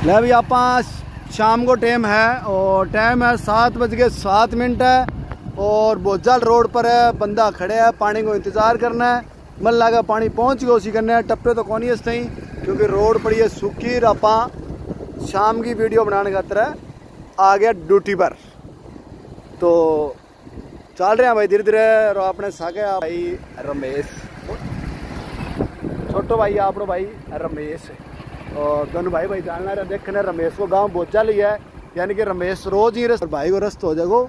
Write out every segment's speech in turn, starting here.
ले भी आप शाम को टाइम है और टाइम है सात बज के सात मिनट है और बोझल रोड पर है बंदा खड़े है पानी को इंतज़ार करना है मन लगा पानी पहुँच गया उसी करना है टप्पे तो कौन ही सही क्योंकि रोड पड़ी है सुखी आप शाम की वीडियो बनाने खातर है आ गया ड्यूटी पर तो चल रहे हैं भाई धीरे धीरे और अपने सागे भाई रमेश छोटो भाई आप भाई रमेश और दोनों भाई भाई जानना रहे, देखने रमेश को गाँव बोचा लिया है। यानी कि रमेश रोज ही रस्त भाई को रस्त हो जाएगो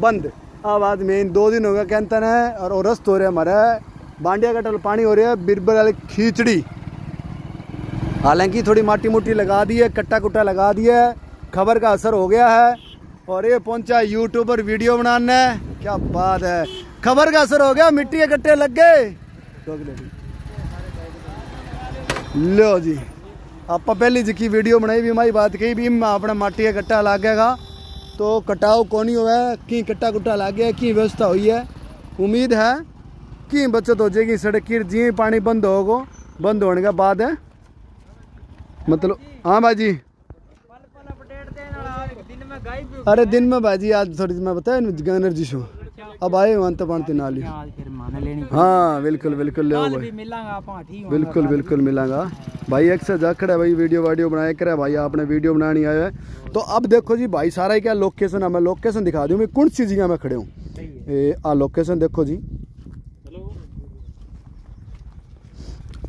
बंद। अब आज मेन, दो दिन हो गया कहते है, और रस्त हो रहे हमारे। बांडिया कटल पानी हो रहा है बिरबर वाली खींचड़ी। हालाँकि थोड़ी माटी मुटी लगा दी है कट्टा कुट्टा लगा दिया है, खबर का असर हो गया है। और ये पहुँचा यूट्यूब पर वीडियो बनाने। क्या बात है। खबर का असर हो गया, मिट्टी के कट्टे लग गए। लो जी। आप पहली जी वीडियो बनाई भी हमारी बात कही भी अपने माटी का कट्टा ला गएगा तो कटाव कौन ही हुआ है की कट्टा कुट्टा ला गया की व्यवस्था हुई है उम्मीद है कि बचत हो जाएगी सड़क की जी पानी बंद होगा बंद होने के बाद है मतलब हाँ भाजी अरे दिन में भाजी आज थोड़ी मैं बताया एनर्जी शो अब आए अंत पानी नाली। हाँ बिल्कुल बिल्कुल ले भाई। बिल्कुल बिल्कुल मिलांगा। भाई एक से जाखड़ है भाई वीडियो वाडियो बनाया करे भाई आपने वीडियो बनानी आया है। तो अब देखो जी भाई सारा क्या लोकेशन है? मैं लोकेशन दिखा दूँ मैं कौन सी जगह में खड़े हूँ? आ लोकेशन देखो जी।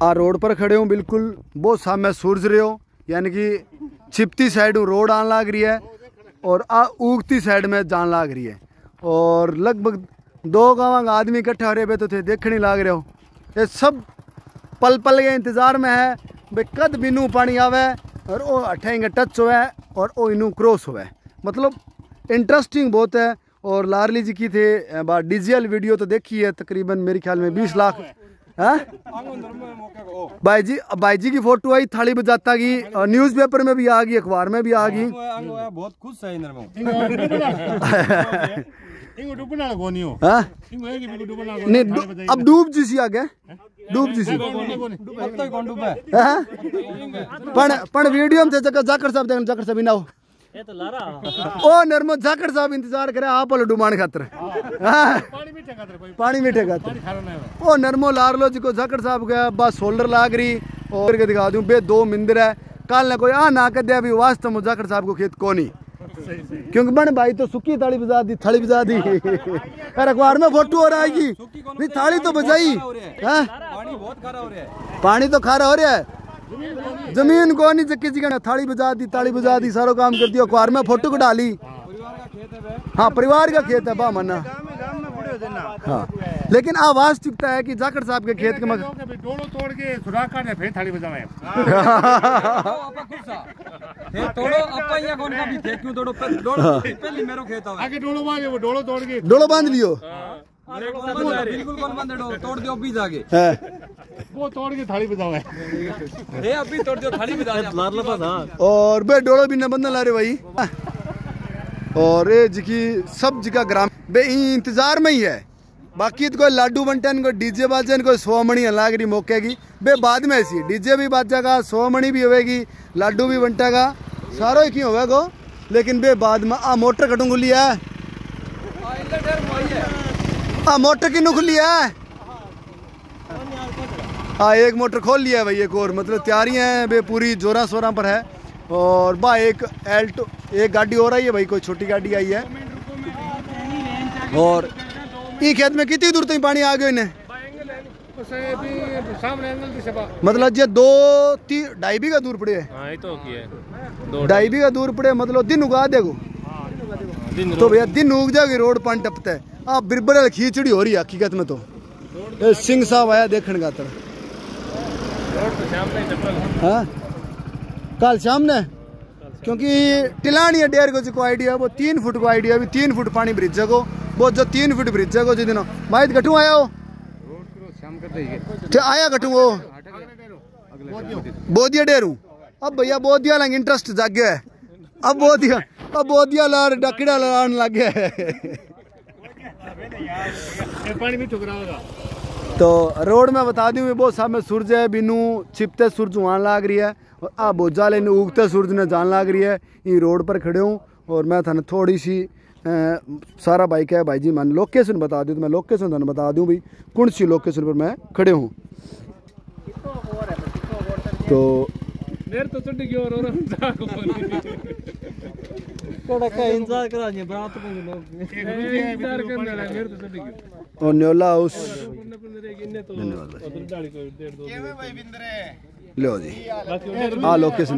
आ रोड पर खड़े हूँ बिल्कुल। बहुत सामने सूरज रहे हो यानी कि छिपती साइड रोड आने लग रही है और आ उगती साइड में जान लाग रही है। और लगभग दो गाँव आदमी इकट्ठे हो रहे तो थे देखने लग रहे हो। ये सब पल पल के इंतज़ार में है भाई कद बिनू पानी आवे और वो अठेंगे टच हुआ और वो इनू क्रॉस हुआ है मतलब इंटरेस्टिंग बहुत है और लारली जी की थे डीजीएल वीडियो तो देखी है तकरीबन मेरे ख्याल में बीस लाख। भाई जी भाई जी की फ़ोटो आई थाली बजाता की न्यूज़ पेपर में भी आ गई अखबार में भी आ गई। बहुत खुश है नहीं अब डूब जी सी आ गए डूब जी सी। पण पण वीडियो में जाकर साहब देखन जाकर साहब ना ओ नरमो जाकर साहब इंतज़ार करे आप वाले डुमान खातर। पानी मीठे खातर ओ नरमो लार लो जी को जाकर साहब गया बस सोल्डर लाग रही। और के दिखा दूँ बे दो मिंदर है। कल ने कोई आ ना कर दिया भी वास्तव में जाकर साहब को खेत कोनी। क्योंकि बन भाई तो सुखी थाली बजा दी थाली बजा दी। अखबार में फ़ोटो हो रहा है नहीं थाली तो बजाई। पानी बहुत खारा हो रहा है। पानी तो खारा हो रहा है। ज़मीन को नहीं चक्की जी थाली बजा दी थाली बजा दी सारो काम कर दिया अखबार में फ़ोटो को डाली हाँ परिवार का खेत है बा मना हाँ। लेकिन आवाज़ चुकता है कि जाकर साहब के खेत के मगर डोलो तोड़ के सुराख काटने फिर थाली बजावे। तोड़ो अपा यहाँ कौन का भी थे क्यों तोड़ो डोलो पहले मेरो खेत आगे डोलो बाँध तोड़ के डोलो बाँध लियो। बिल्कुल कौन डोलो? तोड़ दियो अभी जाके वो तोड़ के थाली अभी तोड़ दियो थाली बजा और बे डोलो भी न बंधन ला रहे भाई। और ये जिकी सब जगह ग्राम बे इंतज़ार में ही है। बाकी तो कोई लाडू बंटन कोई डीजे बाजन कोई सोमणी लाग रही मौके की। बे बाद में ऐसी, डीजे भी बाज बाजेगा सोमणी भी होगी लाडू भी बंटेगा सारो ही क्यों होगा लेकिन बे बाद में आ मोटर कटू खुली है। आ मोटर की खुली है? हाँ एक मोटर खोल लिया है भाई, एक और। मतलब तैयारियाँ हैं, बे पूरी जोरा शोरा पर है। और बा एक एल्टो एक गाड़ी हो रही है भाई कोई छोटी गाड़ी आई है। और ये खेत में कितनी दूर तक पानी आ गया इन्हें? मतलब जे दो तीन ढाई बीघा दूर पड़े है। ढाई भी का दूर पड़े मतलब दिन उगा देगो। तो भैया दिन उग जाएगी रोड पानी टपता है। आप बिरबर खींचड़ी हो रही है हकीकत में तो। सिंह साहब आया देखने का तरह। हाँ? कल शाम ने? क्योंकि टिलानी है डेढ़ को जो आइडिया वो तीन फुट को आइडिया भी तीन फुट पानी ब्रिज को वो। जो तीन फुट ब्रिज को जिस दिन माहित घटू आया हो? आया घटू वो। बोदिया डेरू। अब भैया बोदिया लंग इंटरेस्ट जाग गया है। अब बोदिया अब बोदिया लार डकड़ा लान लग गया है। तो रोड में बता दूँ बहुत सामने सूरज है, बिनू छिपते सूरज वहाँ लाग रही है। और आ बोझा लेने उगते सूरज ने जान लाग रही है। ये रोड पर खड़े हूँ और मैं थाने थोड़ी सी अ, सारा बाइक है भाई जी मैं लोकेशन बता दूँ तो मैं लोकेशन थाने बता दूँ भाई कौन सी लोकेशन पर मैं खड़े हूँ। तो मेरे तो चढ़ गयो और और जाको थोड़ा का इंतज़ार करा जी बात को लोग। इंतज़ार करने वाला मेरे तो और न्योला हाउस। पुण्य ਲਓ ਜੀ। ਆ ਲਓ ਕਿਸ